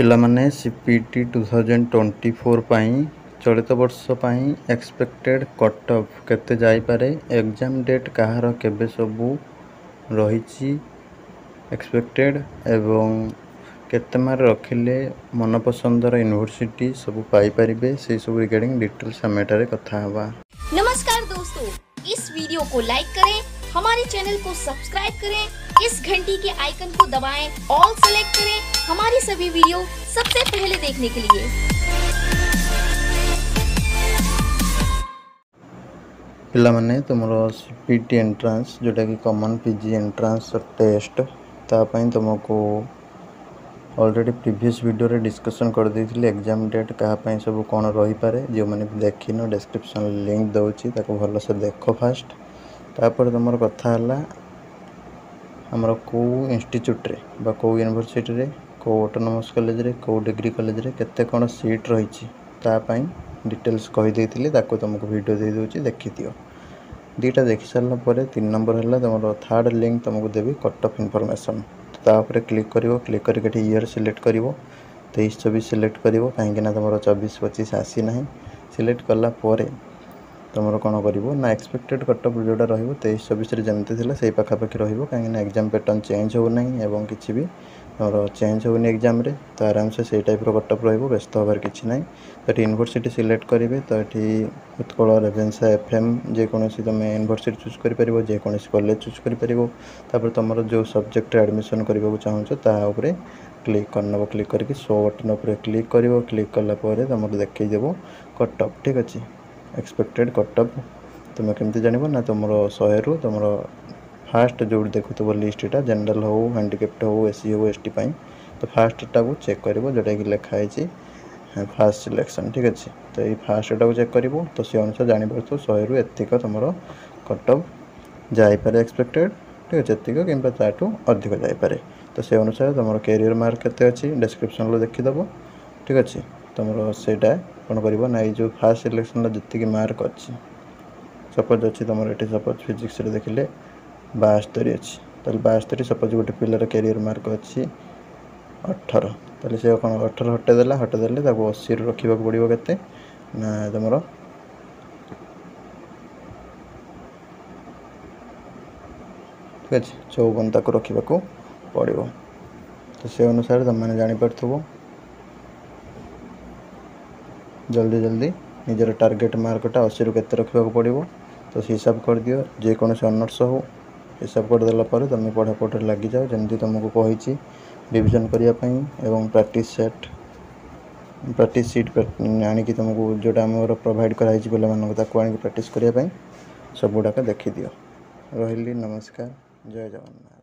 पाने CPT two thousand twenty four पर चलित बर्षपी एक्सपेक्टेड कटअफ केत जापे एग्जाम डेट कहार के सबू रही एक्सपेक्टेड एवं केतमार रखिले मनपसंदर यूनिभर्सीटी सब पाई से सब रिगार्ड डिटेल्स कथा नमस्कार दोस्तों इस वीडियो को लाइक करें हमारे चैनल को सब्सक्राइब करें इस घंटी के आइकन को दबाएं ऑल सेलेक्ट करें सभी वीडियो सबसे पहले देखने के लिए पाने तुम पी टी एंट्रान्स जोटा कि common P G entrance test तापाई तुमको अलरेडी प्रिवियस वीडियो रे डिस्कशन कर दे एग्जाम डेट कापाई सब कौन रही पारे जो मैंने देखने डिस्क्रिप्शन लिंक दौर ताको भलसे देख फास्ट तापर तुम कथा आमर कौ इनच्यूट्रे कौ यूनिभर्सीटी କେଉଁ ଅଟୋନମସ୍ କଲେଜରେ କେଉଁ ଡିଗ୍ରୀ କଲେଜରେ କେତେ କ'ଣ ସିଟ୍ ରହିଛି ତା ପାଇଁ ଡିଟେଲ୍ସ କହିଦେଇଥିଲି ତାକୁ ତୁମକୁ ଭିଡ଼ିଓ ଦେଇଦେଉଛି ଦେଖିଦିଅ ଦୁଇଟା ଦେଖିସାରିଲା ପରେ ତିନି ନମ୍ବର ହେଲା ତୁମର ଥାର୍ଡ଼ ଲିଙ୍କ୍ ତୁମକୁ ଦେବି କଟ୍ ଅଫ୍ ଇନଫର୍ମେସନ୍ ତା ଉପରେ କ୍ଲିକ୍ କରିବ କ୍ଲିକ୍ କରିକି ଏଠି ଇୟର୍ ସିଲେକ୍ଟ କରିବ ତେଇଶ ଚବିଶ ସିଲେକ୍ଟ କରିବ କାହିଁକିନା ତୁମର ଚବିଶ ପଚିଶ ଆସିନାହିଁ ସିଲେକ୍ଟ କଲା ପରେ ତୁମର କ'ଣ କରିବ ନା ଏକ୍ସପେକ୍ଟେଡ଼ କଟ୍ ଅଫ୍ ଯେଉଁଟା ରହିବ ତେଇଶ ଚବିଶରେ ଯେମିତି ଥିଲା ସେଇ ପାଖାପାଖି ରହିବ କାହିଁକିନା ଏକ୍ଜାମ୍ ପ୍ୟାଟର୍ନ ଚେଞ୍ଜ ହେଉନାହିଁ ଏବଂ କିଛି ବି ଚେଞ୍ଜ ହେଉନି ଏକ୍ଜାମ୍ରେ ତ ଆରାମସେ ସେଇ ଟାଇପ୍ର କଟଅଫ୍ ରହିବ ବ୍ୟସ୍ତ ହେବାର କିଛି ନାହିଁ ତ ଏଠି ୟୁନିଭର୍ସିଟି ସିଲେକ୍ଟ କରିବେ ତ ଏଠି ଉତ୍କଳ ରେଭେନ୍ସା ଏଫ୍ ଏମ୍ ଯେକୌଣସି ତୁମେ ୟୁନିଭର୍ସିଟି ଚୁଜ୍ କରିପାରିବ ଯେକୌଣସି କଲେଜ ଚୁଜ୍ କରିପାରିବ ତାପରେ ତୁମର ଯେଉଁ ସବଜେକ୍ଟରେ ଆଡ଼ମିସନ୍ କରିବାକୁ ଚାହୁଁଛ ତାହା ଉପରେ କ୍ଲିକ୍ କରିନେବ କ୍ଲିକ୍ କରିକି ସୋ ବଟନ୍ ଉପରେ କ୍ଲିକ୍ କରିବ କ୍ଲିକ୍ କଲା ପରେ ତୁମକୁ ଦେଖେଇଦେବ କଟଅଫ୍ ଠିକ୍ ଅଛି ଏକ୍ସପେକ୍ଟେଡ଼୍ କଟଅଫ୍ ତୁମେ କେମିତି ଜାଣିବ ନା ତୁମର ଶହେରୁ ତୁମର फास्ट जो देखु लिस्टा जेनेल हो हाणिकेप्ट हो एस हो एस टी तो फास्टा को चेक कर जोटा कि लिखाई फास्ट सिलेक्शन ठीक अच्छे तो ये फास्टा को चेक कर तो सी अनुसार जापर थो शहे एतिक तुम कटअप जापे एक्सपेक्टेड ठीक अच्छे एतिक कि अधिक जापे तो से अनुसार तुम कैरियर मार्क के डेस्क्रिपन देखीदेव ठीक अच्छे तुम सहीटा कौन कर ना ये फास्ट सिलेक्शन जीत मार्क अच्छी सपोज अच्छी तुम ये सपोज फिजिक्स देखले ବାସ୍ତରୀ ଅଛି ତାହେଲେ ବାସ୍ତରୀ ସପୋଜ୍ ଗୋଟେ ପିଲାର କ୍ୟାରିୟର ମାର୍କ ଅଛି ଅଠର ତାହେଲେ ସେ କ'ଣ ଅଠର ହଟେଇ ଦେଲା ହଟେଇ ଦେଲେ ତାକୁ ଅଶୀରୁ ରଖିବାକୁ ପଡ଼ିବ କେତେ ନା ତୁମର ଠିକ୍ ଅଛି ଚଉବନ ତାକୁ ରଖିବାକୁ ପଡ଼ିବ ତ ସେ ଅନୁସାରେ ତୁମେମାନେ ଜାଣିପାରୁଥିବ ଜଲ୍ଦି ଜଲ୍ଦି ନିଜର ଟାର୍ଗେଟ୍ ମାର୍କଟା ଅଶୀରୁ କେତେ ରଖିବାକୁ ପଡ଼ିବ ତ ସେ ହିସାବ କରିଦିଅ ଯେକୌଣସି ଅନର୍ସ ହେଉ ହିସାବ କରିଦେଲା ପରେ ତୁମେ ପଢ଼ାପଢ଼ିରେ ଲାଗିଯାଅ ଯେମିତି ତୁମକୁ କହିଛି ରିଭିଜନ୍ କରିବା ପାଇଁ ଏବଂ ପ୍ରାକ୍ଟିସ୍ ସେଟ୍ ପ୍ରାକ୍ଟିସ୍ ସିଟ୍ ଆଣିକି ତୁମକୁ ଯେଉଁଟା ଆମର ପ୍ରୋଭାଇଡ଼ କରାହେଇଛି ପିଲାମାନଙ୍କୁ ତାକୁ ଆଣିକି ପ୍ରାକ୍ଟିସ୍ କରିବା ପାଇଁ ସବୁଗୁଡ଼ାକ ଦେଖିଦିଅ ରହିଲି ନମସ୍କାର ଜୟ ଜଗନ୍ନାଥ